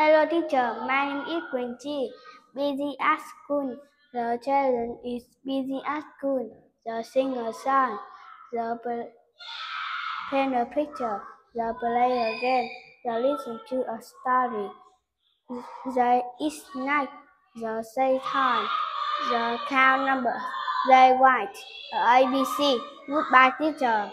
Hello teacher, my name is Quỳnh Chi. Busy at school. The children is busy at school. The sing a song. The paint a picture. The play a game. The listen to a story. The eat night. The say time. The count number. They write the ABC. Goodbye teacher.